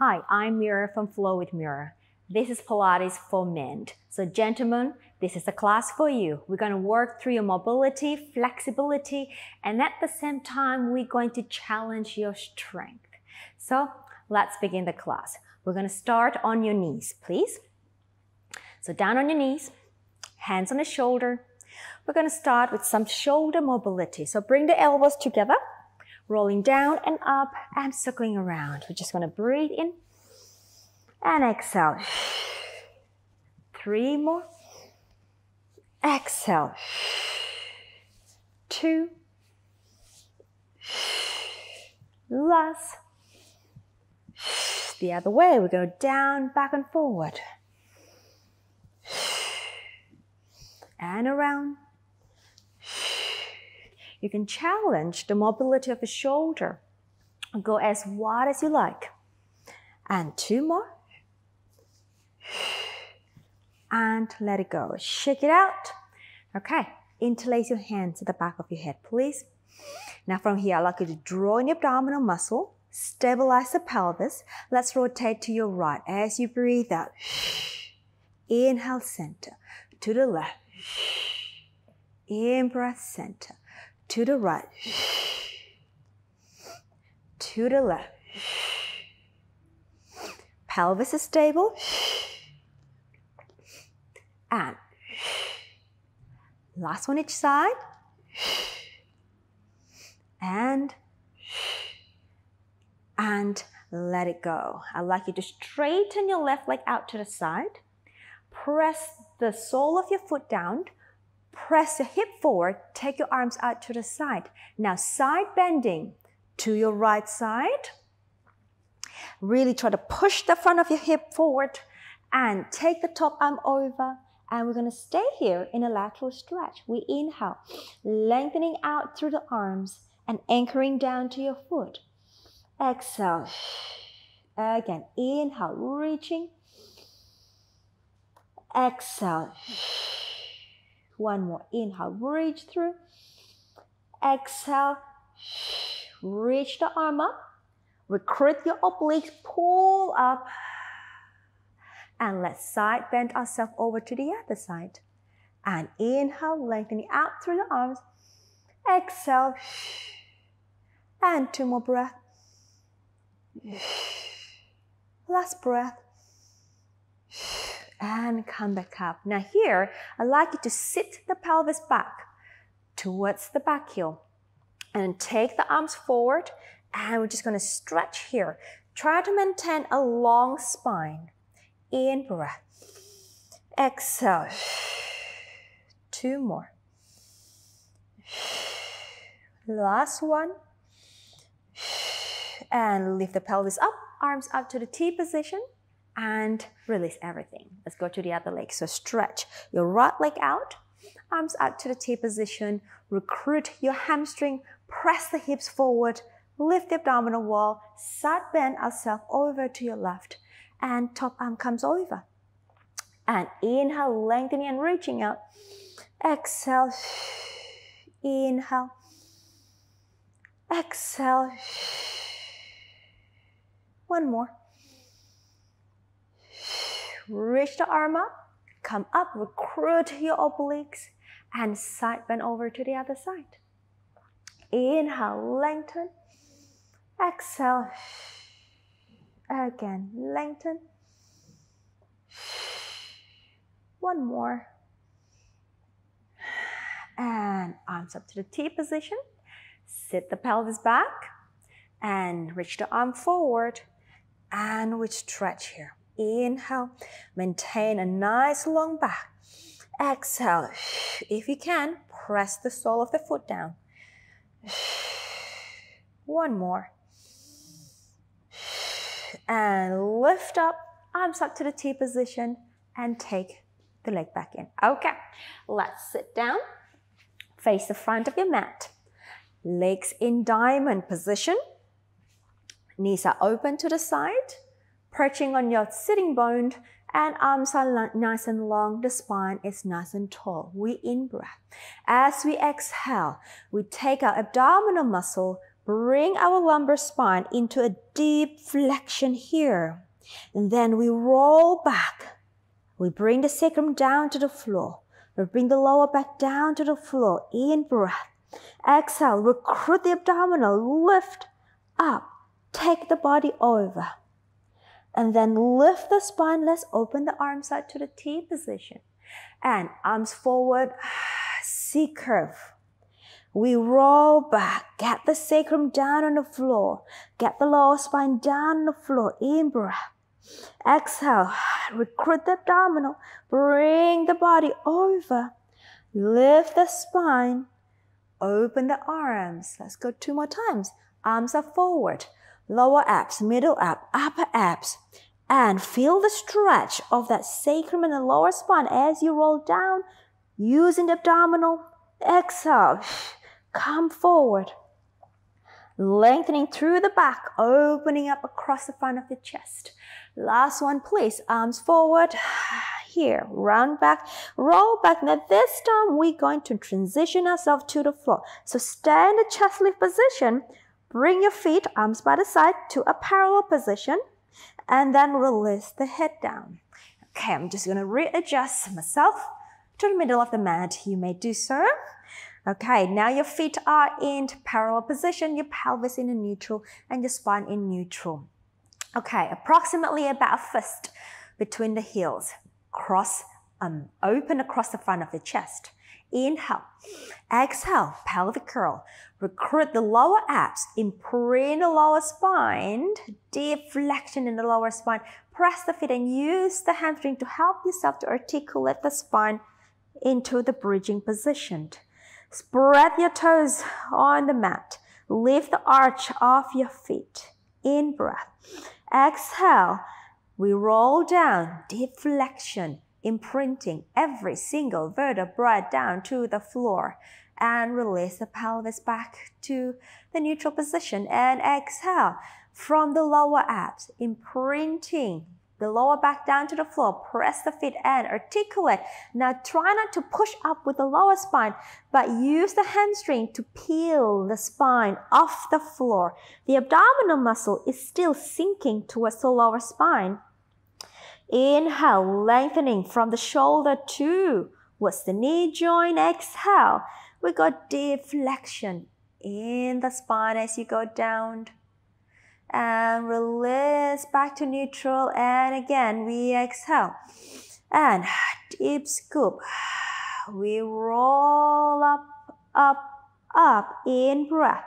Hi, I'm Mira from Flow with Mira. This is Pilates for men. So gentlemen, this is a class for you. We're going to work through your mobility, flexibility, and at the same time, we're going to challenge your strength. So let's begin the class. We're going to start on your knees, please. So down on your knees, hands on the shoulder. We're going to start with some shoulder mobility. So bring the elbows together rolling down and up and circling around. We're just going to breathe in and exhale. Three more. Exhale. Two. Last. The other way, we go down, back and forward. And around. You can challenge the mobility of the shoulder. Go as wide as you like. And two more. And let it go. Shake it out. Okay. Interlace your hands at the back of your head, please. Now from here, I'd like you to draw in your abdominal muscle. Stabilize the pelvis. Let's rotate to your right as you breathe out. Inhale, center. To the left. In breath, center to the right, to the left. Pelvis is stable. And last one each side. And and let it go. I'd like you to straighten your left leg out to the side. Press the sole of your foot down Press your hip forward, take your arms out to the side. Now side bending to your right side. Really try to push the front of your hip forward and take the top arm over. And we're going to stay here in a lateral stretch. We inhale, lengthening out through the arms and anchoring down to your foot. Exhale. Again, inhale, reaching. Exhale. One more. Inhale, reach through. Exhale, reach the arm up. Recruit your obliques, pull up. And let's side bend ourselves over to the other side. And inhale, lengthening out through the arms. Exhale. And two more breaths. Last breath and come back up. Now here, I'd like you to sit the pelvis back towards the back heel and take the arms forward and we're just going to stretch here. Try to maintain a long spine. In breath. Exhale. Two more. Last one. And lift the pelvis up, arms up to the T position and release everything. Let's go to the other leg. So stretch your right leg out, arms out to the T position, recruit your hamstring, press the hips forward, lift the abdominal wall, side bend ourselves over to your left, and top arm comes over. And inhale, lengthening and reaching out. Exhale, inhale, exhale. One more reach the arm up, come up, recruit your obliques, and side bend over to the other side. Inhale, lengthen. Exhale. Again, lengthen. One more. And arms up to the T position. Sit the pelvis back and reach the arm forward. And we stretch here. Inhale, maintain a nice long back. Exhale, if you can, press the sole of the foot down. One more. And lift up, arms up to the T position and take the leg back in. Okay, let's sit down. Face the front of your mat. Legs in diamond position. Knees are open to the side perching on your sitting bone and arms are nice and long, the spine is nice and tall. We in breath. As we exhale, we take our abdominal muscle, bring our lumbar spine into a deep flexion here. And then we roll back. We bring the sacrum down to the floor. We bring the lower back down to the floor. In breath. Exhale, recruit the abdominal, lift up, take the body over. And then lift the spine. Let's open the arms out to the T position. And arms forward, C curve. We roll back, get the sacrum down on the floor, get the lower spine down on the floor. In breath. Exhale, recruit the abdominal, bring the body over, lift the spine, open the arms. Let's go two more times. Arms are forward, lower abs, middle abs, upper abs. And feel the stretch of that sacrum and the lower spine as you roll down using the abdominal. Exhale, come forward. Lengthening through the back, opening up across the front of the chest. Last one, please. Arms forward. Here, round back, roll back. Now this time we're going to transition ourselves to the floor. So stay in the chest lift position. Bring your feet, arms by the side, to a parallel position. And then release the head down. Okay, I'm just to readjust myself to the middle of the mat. You may do so. Okay, now your feet are in parallel position, your pelvis in a neutral, and your spine in neutral. Okay, approximately about a fist between the heels. Cross, um, open across the front of the chest. Inhale. Exhale, pelvic curl. Recruit the lower abs. Imprint the lower spine. Deep flexion in the lower spine. Press the feet and use the hamstring to help yourself to articulate the spine into the bridging position. Spread your toes on the mat. Lift the arch of your feet. In breath. Exhale. We roll down, deep flexion, imprinting every single vertebra down to the floor. And release the pelvis back to the neutral position. And exhale from the lower abs, imprinting the lower back down to the floor. Press the feet and articulate. Now try not to push up with the lower spine, but use the hamstring to peel the spine off the floor. The abdominal muscle is still sinking towards the lower spine. Inhale, lengthening from the shoulder to what's the knee joint. Exhale. We got deflection in the spine as you go down. And release back to neutral and again we exhale. And deep scoop. We roll up up up in breath.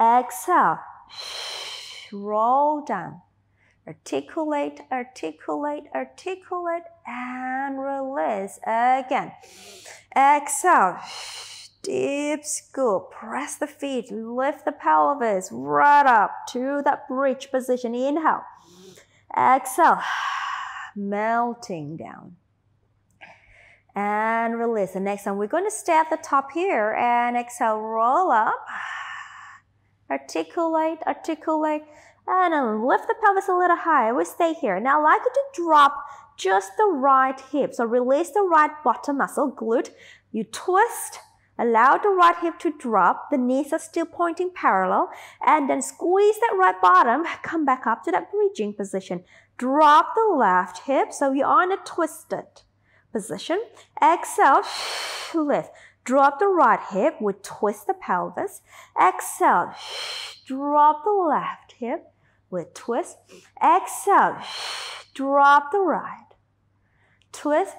Exhale. Roll down articulate articulate articulate and release again exhale Deep scoop. Press the feet. Lift the pelvis right up to that bridge position. Inhale. Exhale. Melting down. And release. The next time we're going to stay at the top here and exhale. Roll up. Articulate, articulate. And then lift the pelvis a little higher. We stay here. Now I'd like you to drop just the right hip. So release the right bottom muscle, glute. You twist Allow the right hip to drop, the knees are still pointing parallel, and then squeeze that right bottom, come back up to that bridging position. Drop the left hip so you're on a twisted position. Exhale, lift. Drop the right hip, we twist the pelvis. Exhale, drop the left hip, we twist. Exhale, drop the right. Twist,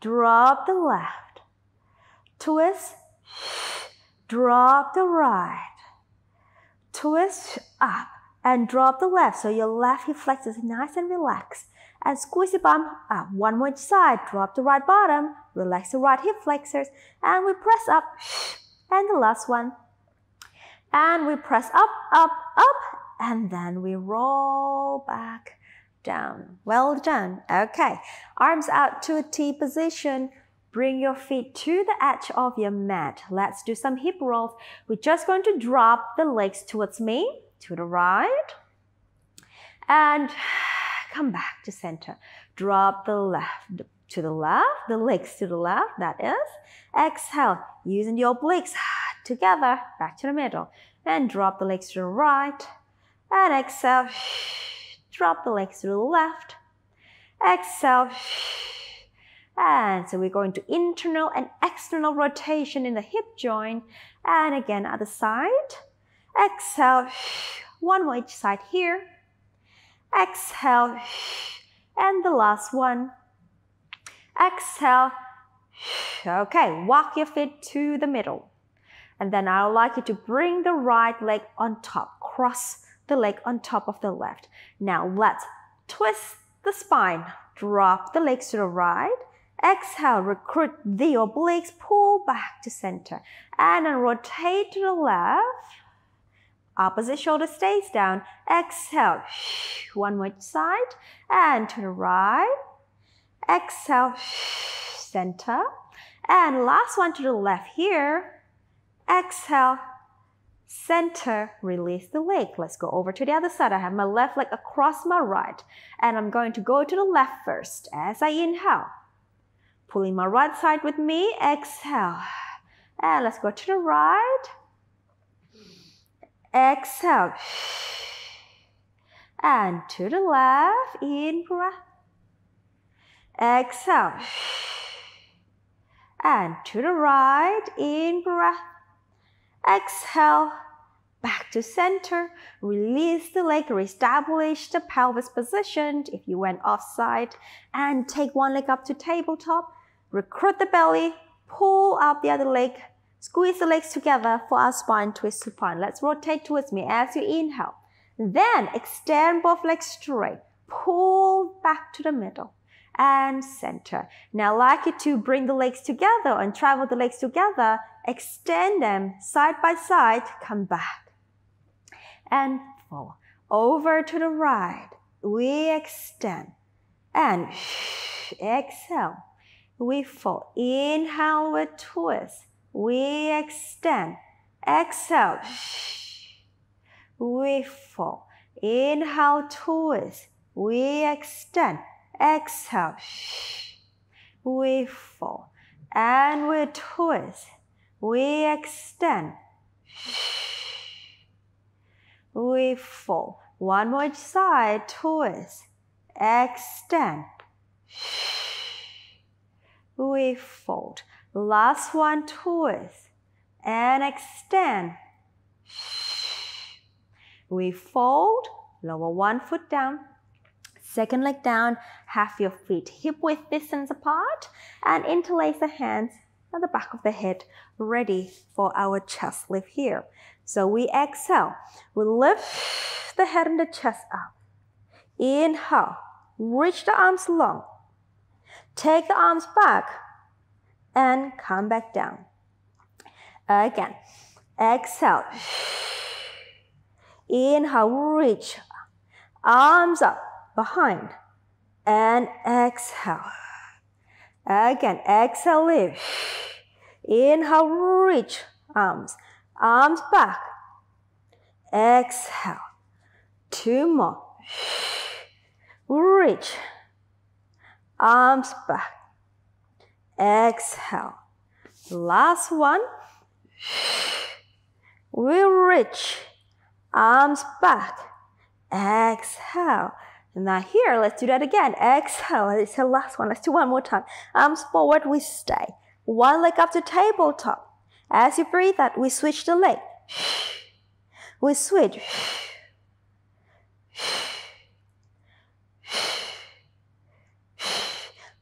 drop the left twist, drop the right, twist up and drop the left. So your left hip flexes nice and relaxed. And squeeze the bum up one more side, drop the right bottom, relax the right hip flexors, and we press up. And the last one. And we press up, up, up, and then we roll back down. Well done. Okay. Arms out to a T position. Bring your feet to the edge of your mat. Let's do some hip rolls. We're just going to drop the legs towards me, to the right. And come back to center. Drop the left to the left, the legs to the left, that is. Exhale, using your obliques together, back to the middle. And drop the legs to the right. And exhale, drop the legs to the left. Exhale. And so we're going to internal and external rotation in the hip joint. And again, other side. Exhale. One more each side here. Exhale. And the last one. Exhale. Okay, walk your feet to the middle. And then I would like you to bring the right leg on top. Cross the leg on top of the left. Now let's twist the spine. Drop the legs to the right. Exhale, recruit the obliques, pull back to center. And then rotate to the left. Opposite shoulder stays down. Exhale, one more side. And to the right. Exhale, center. And last one to the left here. Exhale, center, release the leg. Let's go over to the other side. I have my left leg across my right. And I'm going to go to the left first as I inhale. Pulling my right side with me, exhale. And let's go to the right. Exhale. And to the left, in breath. Exhale. And to the right, in breath. Exhale. Back to center. Release the leg. Reestablish the pelvis position if you went offside. And take one leg up to tabletop. Recruit the belly. Pull up the other leg. Squeeze the legs together for our spine twist supine. Let's rotate towards me as you inhale. Then extend both legs straight. Pull back to the middle and center. Now, I'd like you to bring the legs together and travel the legs together. Extend them side by side. Come back and forward. Over to the right. We extend and exhale. We fall. Inhale with twist. We extend. Exhale. We fall. Inhale, twist. We extend exhale. We fall and we twist. We extend. We fall. One more each side, twist. Extend. We fold. Last one, twist. And extend. We fold. Lower one foot down. Second leg down, Half your feet hip width distance apart and interlace the hands at the back of the head, ready for our chest lift here. So we exhale, we lift the head and the chest up. Inhale, reach the arms long. Take the arms back and come back down. Again, exhale. Inhale, reach, arms up behind and exhale. Again, exhale, lift. Inhale, reach arms, arms back. Exhale. Two more. Reach. Arms back. Exhale. Last one. We reach. Arms back. Exhale. And now here, let's do that again. Exhale. It's the last one. Let's do one more time. Arms forward, we stay. One leg up to tabletop. As you breathe out, we switch the leg. We switch.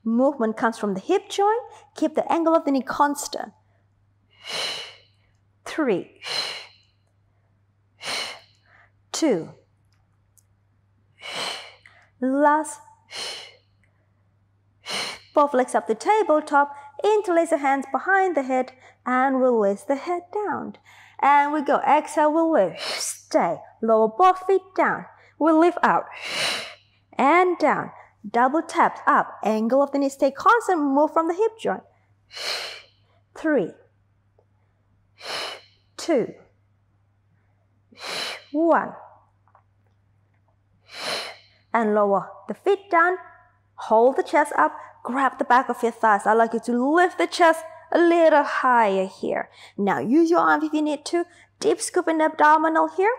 Movement comes from the hip joint. Keep the angle of the knee constant. Three, two, last. Both legs up the tabletop, interlace the hands behind the head and release the head down. And we go, exhale, we lift, stay, lower both feet down. We lift out and down. Double taps up, angle of the knee, stay constant, move from the hip joint. Three, two, one and lower the feet down. Hold the chest up. Grab the back of your thighs. I'd like you to lift the chest a little higher here. Now use your arm if you need to. Deep scoop in the abdominal here.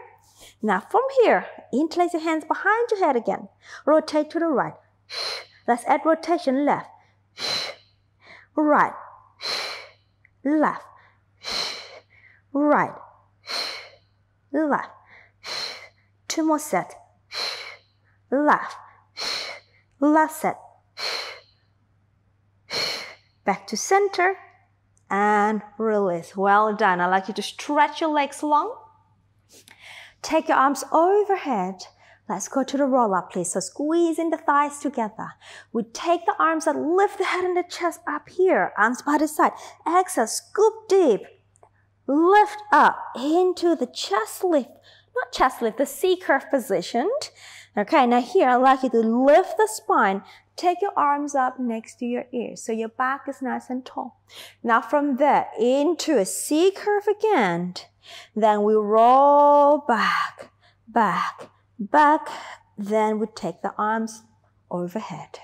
Now from here, interlace your hands behind your head again. Rotate to the right. Let's add rotation left. Right. Left. Right. Left. Two more sets. Last set. Back to center and release. Well done. I'd like you to stretch your legs long. Take your arms overhead. Let's go to the roll up, please. So squeezing the thighs together. We take the arms and lift the head and the chest up here. Arms by the side. Exhale, scoop deep. Lift up into the chest lift. Not chest lift, the C curve positioned. Okay, now here I'd like you to lift the spine. Take your arms up next to your ears so your back is nice and tall. Now from there into a C curve again. Then we roll back, back, back. Then we take the arms overhead.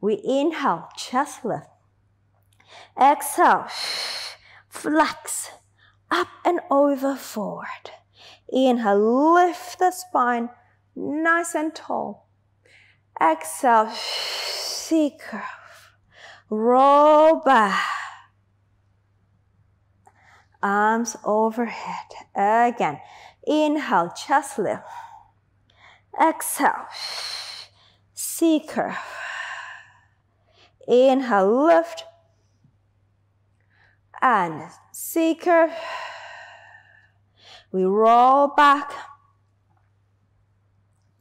We inhale, chest lift. Exhale, flex, up and over forward. Inhale, lift the spine nice and tall. Exhale, C curve. Roll back. Arms overhead. Again. Inhale, chest lift. Exhale, C curve. Inhale, lift. And C curve. We roll back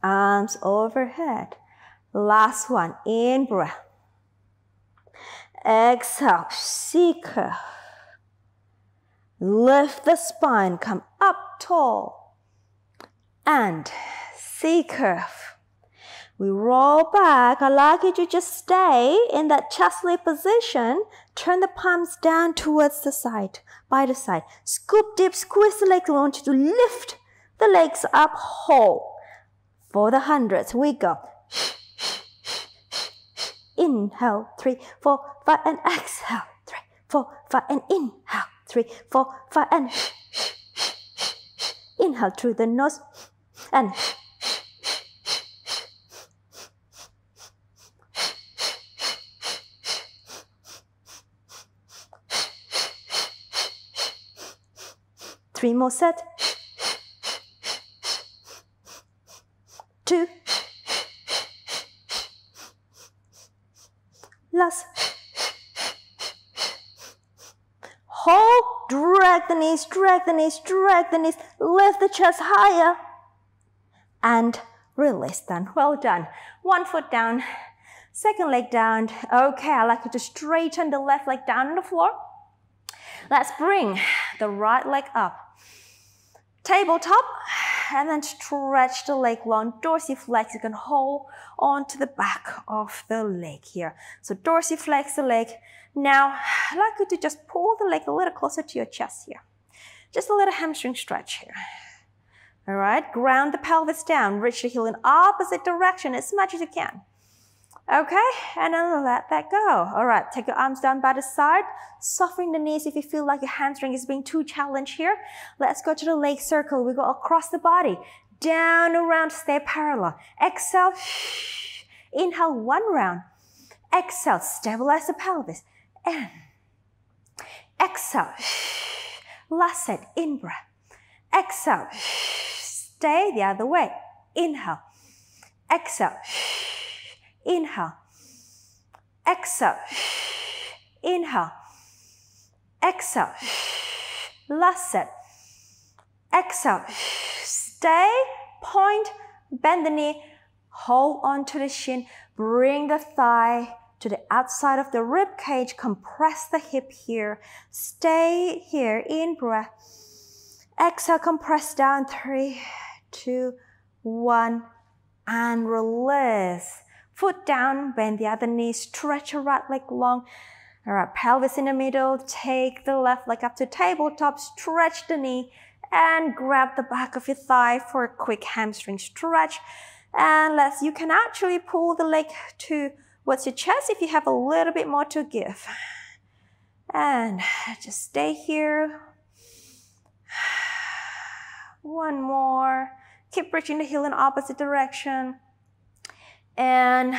arms overhead. Last one, in breath. Exhale, curve. Lift the spine, come up tall. And C curve. We roll back. I like you to just stay in that chest lift position. Turn the palms down towards the side, by the side. Scoop deep, squeeze the legs. I want you to lift the legs up whole. For the hundreds, we go. Inhale, three, four, five, and exhale, three, four, five, and inhale, three, four, five, and inhale through the nose and three more sets. two, last. Hold, drag the knees, drag the knees, drag the knees, lift the chest higher, and release done. Well done. One foot down, second leg down. Okay, I like you to straighten the left leg down on the floor. Let's bring the right leg up. Tabletop, and then stretch the leg long. Dorsiflex, you can hold onto the back of the leg here. So dorsiflex the leg. Now, I'd like you to just pull the leg a little closer to your chest here. Just a little hamstring stretch here. All right, ground the pelvis down, reach the heel in opposite direction as much as you can. Okay, and then let that go. All right, take your arms down by the side, softening the knees if you feel like your hamstring is being too challenged here. Let's go to the leg circle. We go across the body, down, around, stay parallel. Exhale, inhale one round. Exhale, stabilize the pelvis. And exhale, last set, in breath. Exhale, stay the other way. Inhale, exhale. Inhale. Exhale. Inhale. Exhale. Last set. Exhale. Stay. Point. Bend the knee. Hold on to the shin. Bring the thigh to the outside of the rib cage. Compress the hip here. Stay here. In breath. Exhale. Compress down. Three, two, one, and release. Foot down, bend the other knee, stretch your right leg long. All right, pelvis in the middle, take the left leg up to tabletop, stretch the knee, and grab the back of your thigh for a quick hamstring stretch. And let's, you can actually pull the leg to what's your chest if you have a little bit more to give. And just stay here. One more. Keep reaching the heel in opposite direction. And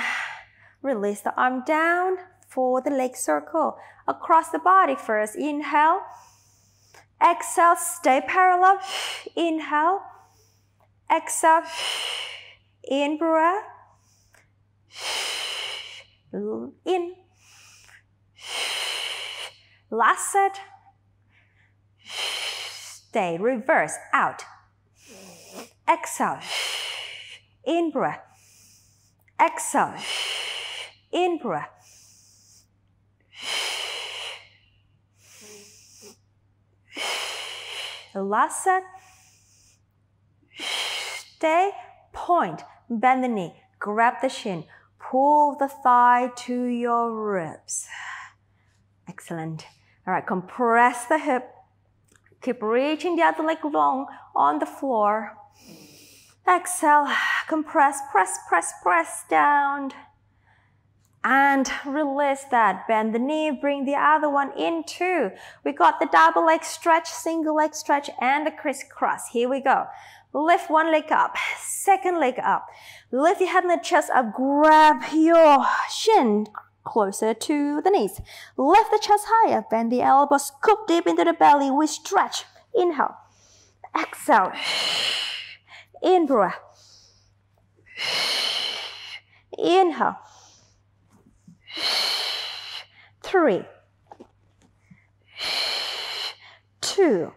release the arm down for the leg circle. Across the body first. Inhale. Exhale, stay parallel. Inhale. Exhale. In breath. In. Last set. Stay. Reverse. Out. Exhale. In breath. Exhale. In breath. Set. Stay. Point. Bend the knee. Grab the shin. Pull the thigh to your ribs. Excellent. All right, compress the hip. Keep reaching the other leg long on the floor. Exhale, compress, press, press, press down. And release that. Bend the knee, bring the other one in too. We got the double leg stretch, single leg stretch, and the crisscross. Here we go. Lift one leg up, second leg up. Lift your head and the chest up, grab your shin closer to the knees. Lift the chest higher, bend the elbows, scoop deep into the belly. We stretch. Inhale. Exhale. In breath. Inhale. Three. Two.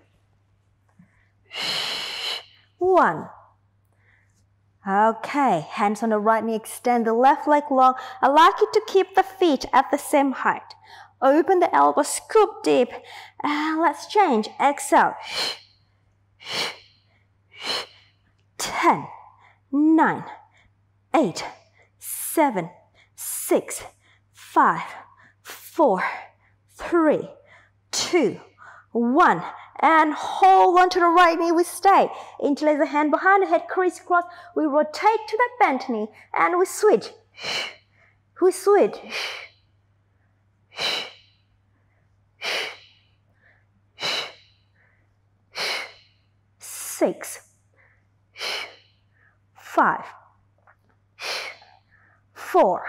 One. Okay, hands on the right knee, extend the left leg long. I like you to keep the feet at the same height. Open the elbow, scoop deep, and let's change. Exhale. 10, 9, 8, 7, 6, 5, 4, 3, 2, 1 and hold on to the right knee. We stay. Interlace the hand behind the head, crisscross. We rotate to that bent knee and we switch. We switch. Six, five, four,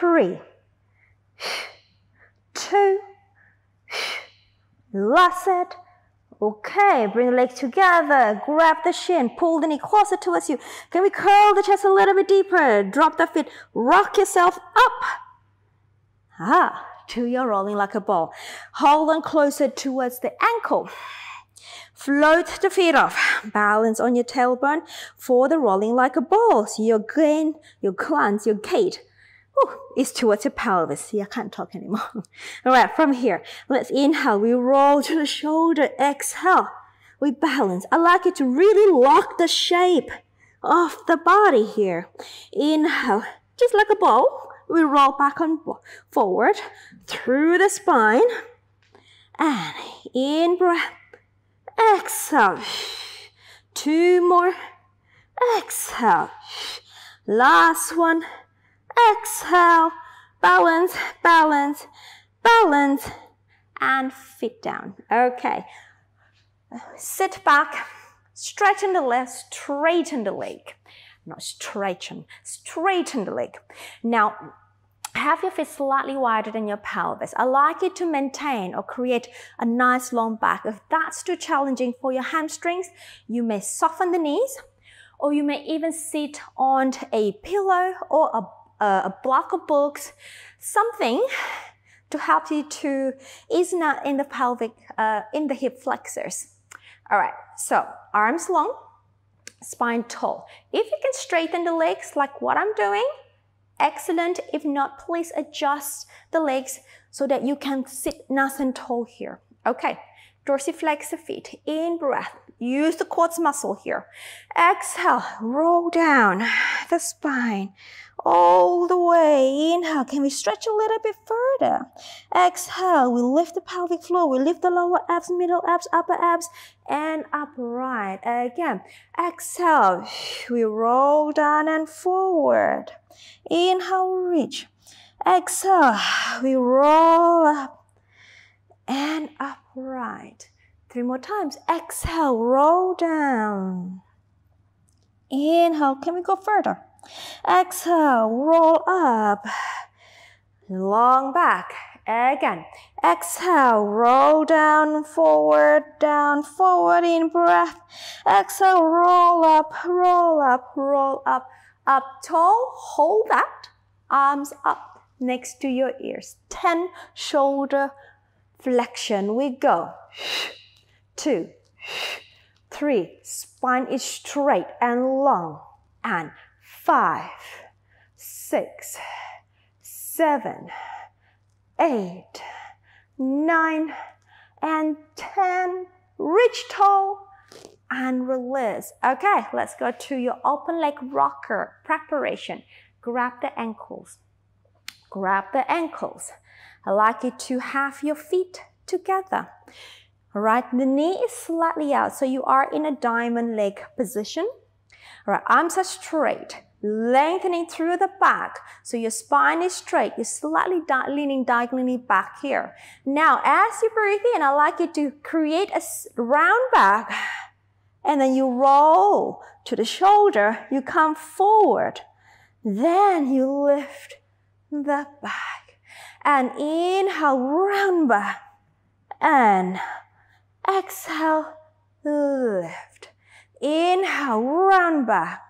three, two, Last set. Okay, bring the legs together. Grab the shin. Pull the knee closer towards you. Can we curl the chest a little bit deeper? Drop the feet. Rock yourself up. Ah, to your rolling like a ball. Hold on closer towards the ankle. Float the feet off. Balance on your tailbone for the rolling like a ball. So your gain, your glance, your gait is towards your pelvis. See, I can't talk anymore. All right, from here, let's inhale. We roll to the shoulder. Exhale. We balance. I like it to really lock the shape of the body here. Inhale, just like a ball. We roll back on forward through the spine. And in breath. Exhale. Two more. Exhale. Last one. Exhale, balance, balance, balance, and feet down. Okay. Sit back, straighten the leg, straighten the leg. Not straighten, straighten the leg. Now, have your feet slightly wider than your pelvis. I like you to maintain or create a nice long back. If that's too challenging for your hamstrings, you may soften the knees or you may even sit on a pillow or a a block of books, something to help you to ease out in the pelvic, uh, in the hip flexors. All right, so arms long, spine tall. If you can straighten the legs like what I'm doing, excellent. If not, please adjust the legs so that you can sit nice and tall here. Okay, dorsiflex the feet, in breath, use the quads muscle here. Exhale, roll down the spine all the way. Inhale, can we stretch a little bit further? Exhale, we lift the pelvic floor, we lift the lower abs, middle abs, upper abs, and upright. Again, exhale, we roll down and forward. Inhale, reach. Exhale, we roll up and upright. Three more times. Exhale, roll down. Inhale, can we go further? Exhale, roll up. Long back. Again. Exhale, roll down, forward, down, forward in breath. Exhale, roll up, roll up, roll up, up tall. Hold that. Arms up next to your ears. 10 shoulder flexion. We go. Two, three. Spine is straight and long. And five, six, seven, eight, nine, and 10. Reach tall and release. Okay, let's go to your open leg rocker preparation. Grab the ankles. Grab the ankles. I like you to have your feet together. All right, the knee is slightly out, so you are in a diamond leg position. All right, arms are straight, lengthening through the back. So your spine is straight. You're slightly di leaning diagonally back here. Now, as you breathe in, I'd like you to create a round back. And then you roll to the shoulder. You come forward. Then you lift the back. And inhale, round back. And exhale, lift. Inhale, round back.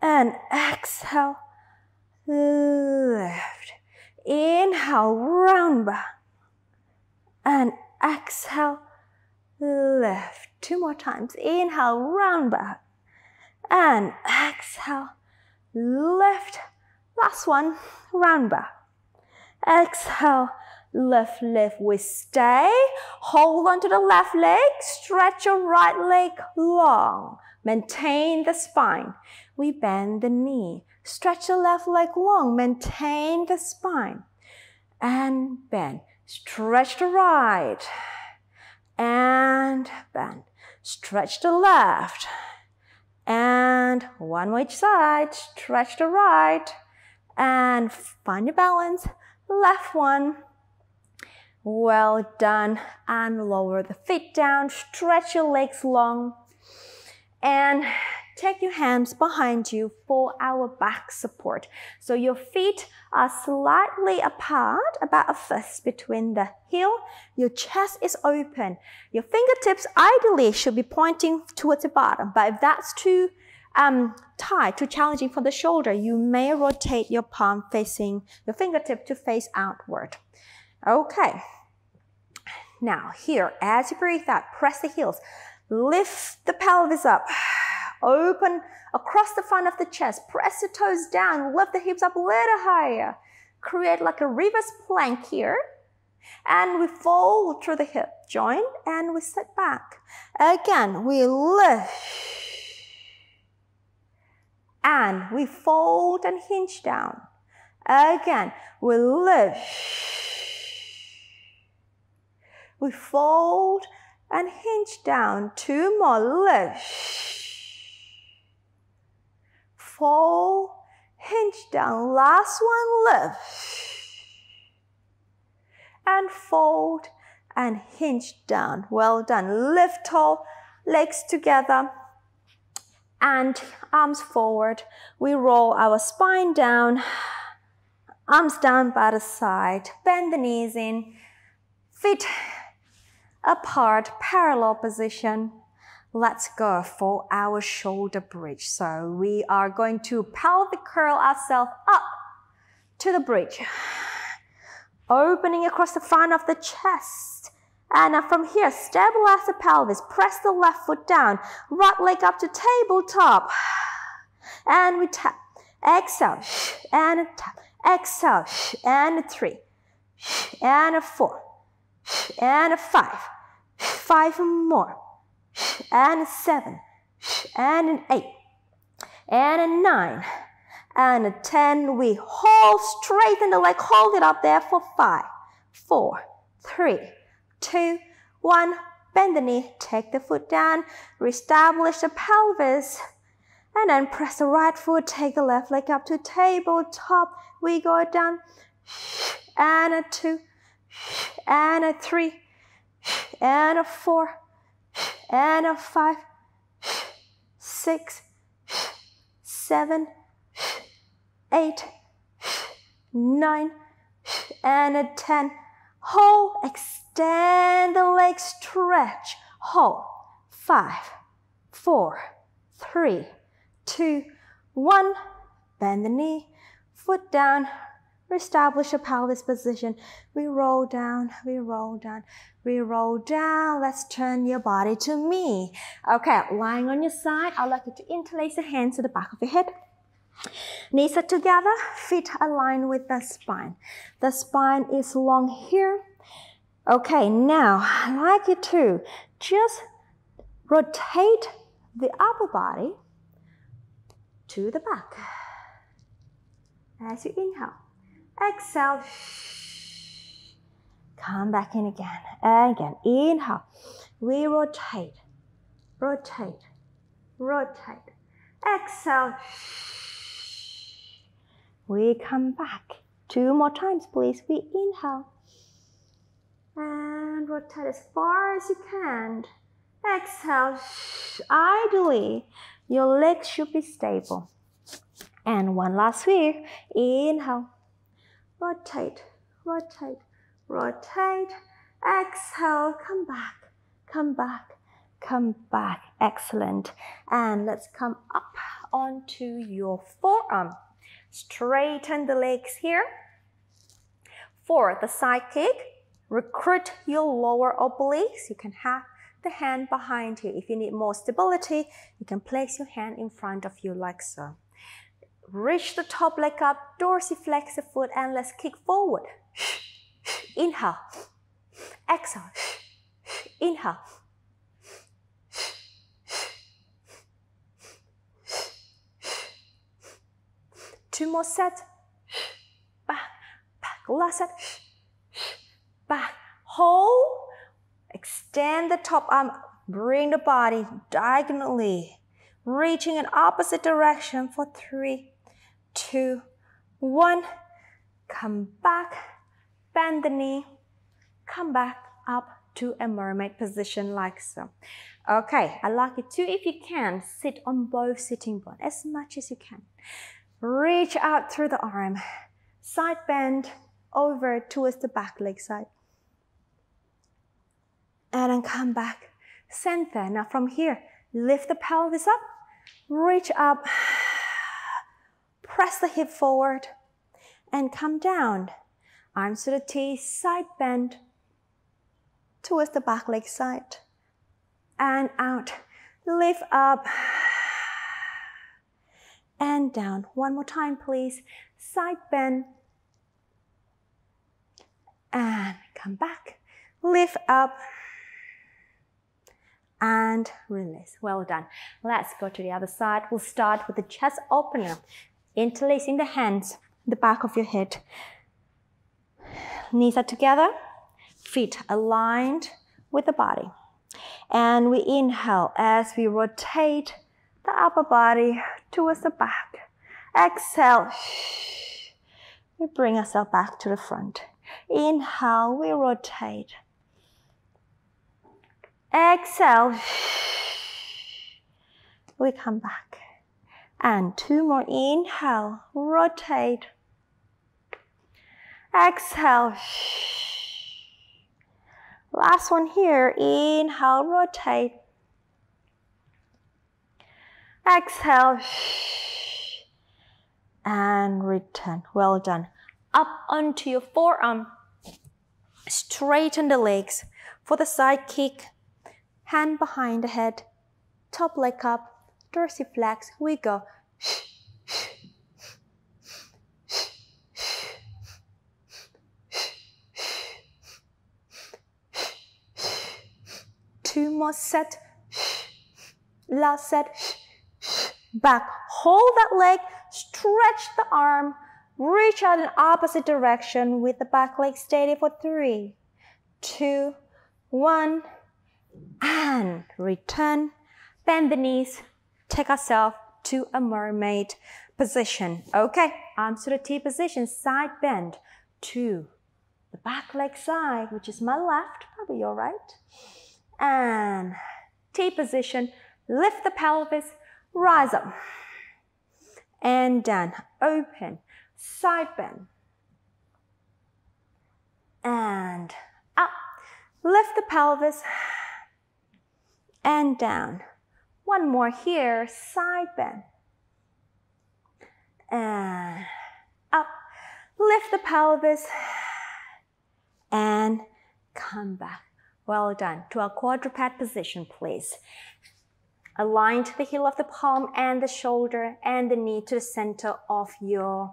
And exhale, lift. Inhale, round back. And exhale, lift. Two more times. Inhale, round back. And exhale, lift. Last one, round back. Exhale, lift, lift. We stay. Hold on to the left leg. Stretch your right leg long. Maintain the spine. We bend the knee. Stretch the left leg long. Maintain the spine. And bend. Stretch the right. And bend. Stretch the left. And one way each side. Stretch the right. And find your balance. Left one. Well done. And lower the feet down. Stretch your legs long. And take your hands behind you for our back support. So your feet are slightly apart, about a fist between the heel. Your chest is open. Your fingertips ideally should be pointing towards the bottom, but if that's too um, tight, too challenging for the shoulder, you may rotate your palm facing your fingertip to face outward. Okay. Now here, as you breathe out, press the heels. Lift the pelvis up. Open across the front of the chest. Press the toes down. Lift the hips up a little higher. Create like a reverse plank here. And we fold through the hip joint and we sit back. Again, we lift. And we fold and hinge down. Again, we lift. We fold and hinge down. Two more. Lift fold, hinge down. Last one, lift. And fold and hinge down. Well done. Lift tall, legs together and arms forward. We roll our spine down, arms down by the side, bend the knees in, feet apart, parallel position. Let's go for our shoulder bridge. So we are going to pelvic curl ourselves up to the bridge. Opening across the front of the chest. And from here, stabilize the pelvis. Press the left foot down. Right leg up to tabletop. And we tap. Exhale. And tap. Exhale. And a three. And a four. And a five. Five more and seven, and an eight, and a nine, and a ten. We hold straighten the leg, hold it up there for five, four, three, two, one. Bend the knee, take the foot down, reestablish the pelvis, And then press the right foot, take the left leg up to tabletop. We go down. And a two. And a three. And a four. And a five. Six. Seven. Eight. Nine. And a ten. Hold. Extend the legs. Stretch. Hold. Five. Four. Three two, one. Bend the knee, foot down, reestablish a pelvis position. We roll down, we roll down, we roll down. Let's turn your body to me. Okay, lying on your side, I'd like you to interlace your hands to the back of your head. Knees are together, feet aligned with the spine. The spine is long here. Okay, now I'd like you to just rotate the upper body to the back. As you inhale, exhale, come back in again. Again, inhale, we rotate, rotate, rotate. Exhale, we come back. Two more times, please. We inhale and rotate as far as you can. Exhale, ideally, your legs should be stable. And one last sweep. Inhale. Rotate, rotate, rotate. Exhale. Come back, come back, come back. Excellent. And let's come up onto your forearm. Straighten the legs here. For the side kick, recruit your lower obliques. You can have the hand behind you. If you need more stability, you can place your hand in front of you like so. Reach the top leg up, dorsiflex the foot, and let's kick forward. Inhale. Exhale. Inhale. Two more sets. Back, back. Last set. Back. Hold Extend the top arm, bring the body diagonally, reaching in opposite direction for three, two, one. Come back, bend the knee, come back up to a mermaid position like so. Okay, I'd like it too. if you can, sit on both sitting bones as much as you can. Reach out through the arm, side bend over towards the back leg side and then come back. Center. Now from here, lift the pelvis up, reach up, press the hip forward, and come down. Arms to the T, side bend towards the back leg side. And out. Lift up and down. One more time, please. Side bend and come back. Lift up and release. Well done. Let's go to the other side. We'll start with the chest opener. Interlacing the hands, the back of your head. Knees are together, feet aligned with the body. And we inhale as we rotate the upper body towards the back. Exhale. We bring ourselves back to the front. Inhale, we rotate. Exhale. We come back. And two more. Inhale. Rotate. Exhale. Last one here. Inhale. Rotate. Exhale. And return. Well done. Up onto your forearm. Straighten the legs for the side kick hand behind the head, top leg up, dorsiflex, we go. Two more set. Last set. Back. Hold that leg. Stretch the arm. Reach out in opposite direction with the back leg steady for three, two, one and return. Bend the knees, take ourselves to a mermaid position. Okay, arms to the T position, side bend to the back leg side, which is my left, probably your right. And T position, lift the pelvis, rise up. And down, open, side bend. And up, lift the pelvis, and down. One more here, side bend. And up, lift the pelvis, and come back. Well done. To a quadruped position, please. Align to the heel of the palm and the shoulder and the knee to the center of your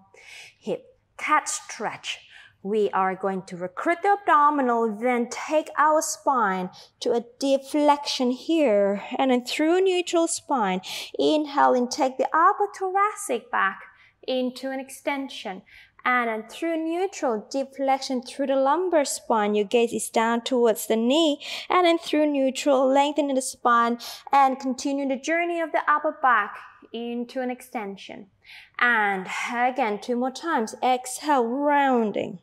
hip. Cat stretch. We are going to recruit the abdominal, then take our spine to a deep flexion here, and then through neutral spine. Inhale and take the upper thoracic back into an extension. And then through neutral, deep flexion through the lumbar spine, your gaze is down towards the knee. And then through neutral, lengthen the spine and continue the journey of the upper back into an extension. And again, two more times. Exhale, rounding.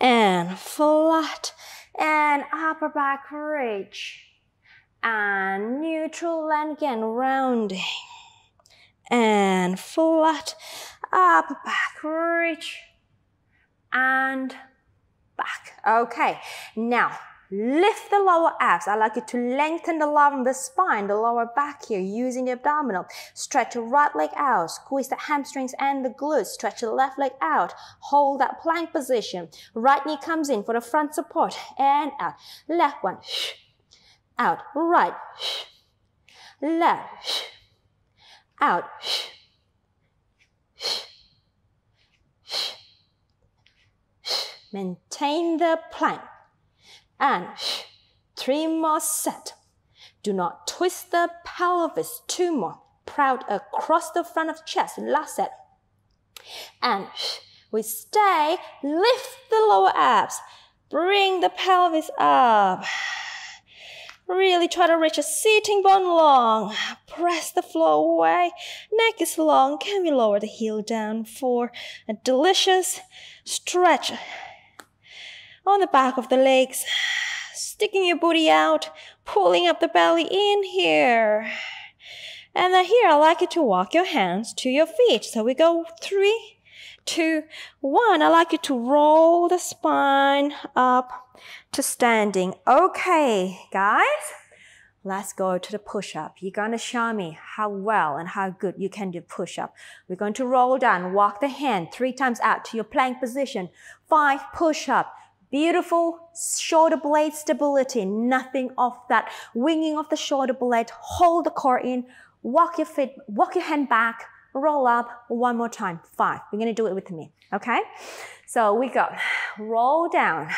And flat. And upper back reach. And neutral and again, rounding. And flat up, back, reach, and back. Okay, now lift the lower abs. I like you to lengthen the the spine, the lower back here, using the abdominal. Stretch the right leg out, squeeze the hamstrings and the glutes. Stretch the left leg out, hold that plank position. Right knee comes in for the front support. And out. Left one, out, right, left, out, Maintain the plank. And three more set. Do not twist the pelvis. Two more. Proud across the front of chest. Last set. And we stay. Lift the lower abs. Bring the pelvis up. Really try to reach a sitting bone long. Press the floor away. Neck is long. Can we lower the heel down for a delicious stretch on the back of the legs? Sticking your booty out, pulling up the belly in here. And then here, I like you to walk your hands to your feet. So we go three, two, one. I like you to roll the spine up to standing. Okay, guys, let's go to the push-up. You're to show me how well and how good you can do push-up. We're going to roll down, walk the hand three times out to your plank position. Five push-up. Beautiful shoulder blade stability. Nothing of that winging of the shoulder blade. Hold the core in. Walk your feet, walk your hand back. Roll up one more time. Five. We're going to do it with me. Okay? So we go. Roll down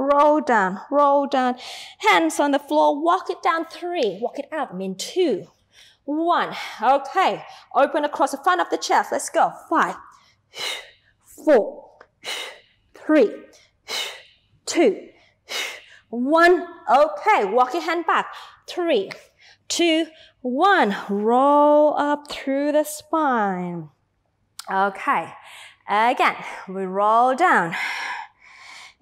roll down, roll down. Hands on the floor, walk it down three, walk it out, I mean two, one. Okay, open across the front of the chest. Let's go. Five, four, three, two, one. Okay, walk your hand back. Three, two, one. Roll up through the spine. Okay, again, we roll down.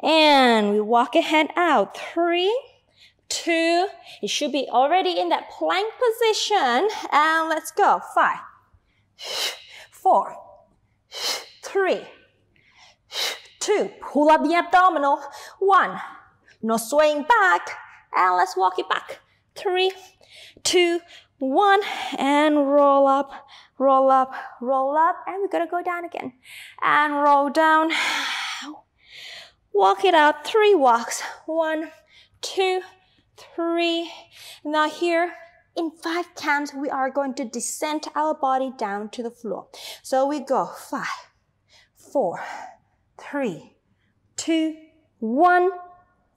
And we walk ahead out. Three, two, it should be already in that plank position. And let's go. Five, four, three, two. Pull up the abdominal. One. No swaying back. And let's walk it back. Three, two, one. And roll up, roll up, roll up. And we're to go down again. And roll down. Walk it out, three walks. One, two, three. Now here, in five counts, we are going to descend our body down to the floor. So we go five, four, three, two, one,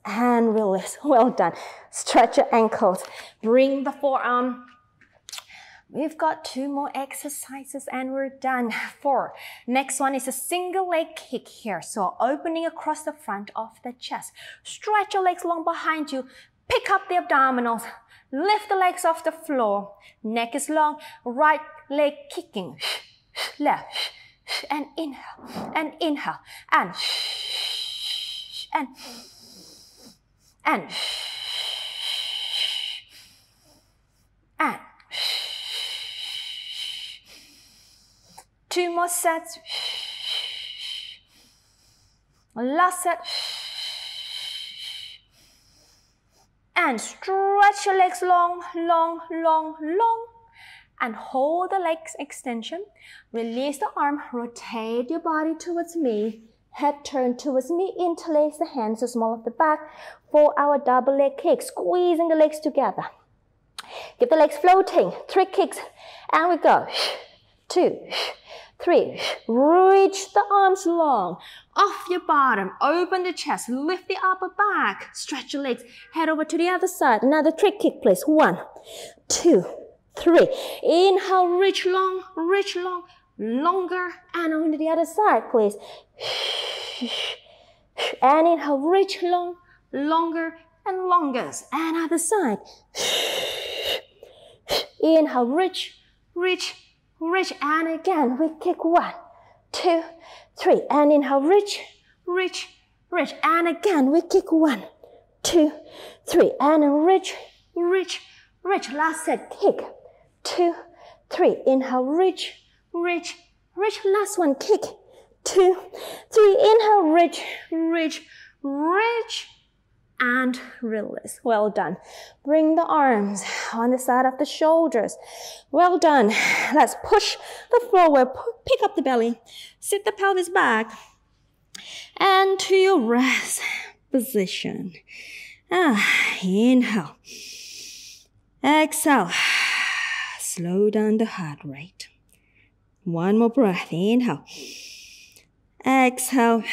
and release. Well done. Stretch your ankles. Bring the forearm We've got two more exercises and we're done. Four. Next one is a single leg kick here. So opening across the front of the chest. Stretch your legs long behind you. Pick up the abdominals. Lift the legs off the floor. Neck is long. Right leg kicking. Left. And inhale. And inhale. And. And. And. And. Two more sets. Last set. And stretch your legs long, long, long, long. And hold the legs extension. Release the arm. Rotate your body towards me. Head turn towards me. Interlace the hands to small of the back for our double leg kick. Squeezing the legs together. Get the legs floating. Three kicks. And we go. Two, three. Reach the arms long. Off your bottom. Open the chest. Lift the upper back. Stretch your legs. Head over to the other side. Another trick kick, please. One, two, three. Inhale, reach long, reach long, longer. And on the other side, please. And inhale, reach long, longer, and longest. And other side. Inhale, reach, reach, reach. And again, we kick one, two, three. And inhale, reach, reach, reach. And again, we kick one, two, three. And reach, reach, reach. Last set, kick, two, three. Inhale, reach, reach, reach. Last one, kick, two, three. Inhale, reach, reach, reach and release. Well done. Bring the arms on the side of the shoulders. Well done. Let's push the forward, pick up the belly, sit the pelvis back, and to your rest position. Ah, inhale. Exhale. Slow down the heart rate. One more breath. Inhale. Exhale.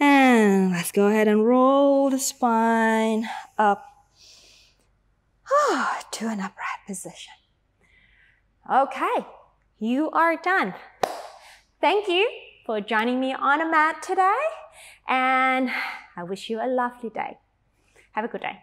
And let's go ahead and roll the spine up to an upright position. Okay, you are done. Thank you for joining me on a mat today, and I wish you a lovely day. Have a good day.